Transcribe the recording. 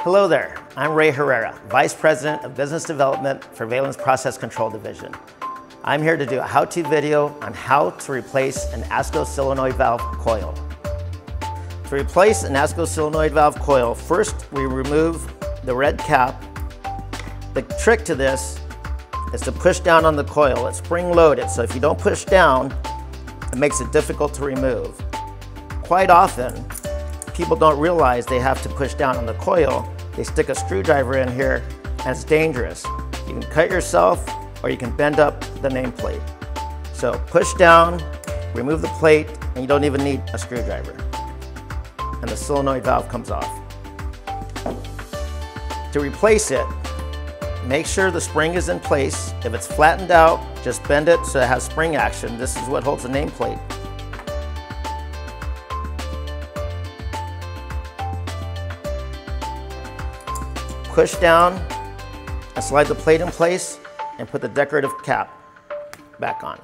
Hello there, I'm Ray Herrera, Vice President of Business Development for Valin's Process Control Division. I'm here to do a how-to video on how to replace an ASCO solenoid valve coil. To replace an ASCO solenoid valve coil, first we remove the red cap. The trick to this is to push down on the coil. It's spring loaded, so if you don't push down, it makes it difficult to remove. Quite often, people don't realize they have to push down on the coil. They stick a screwdriver in here and it's dangerous. You can cut yourself or you can bend up the nameplate. So push down, remove the plate, and you don't even need a screwdriver. And the solenoid valve comes off. To replace it, make sure the spring is in place. If it's flattened out, just bend it so it has spring action. This is what holds the nameplate. Push down and slide the plate in place and put the decorative cap back on.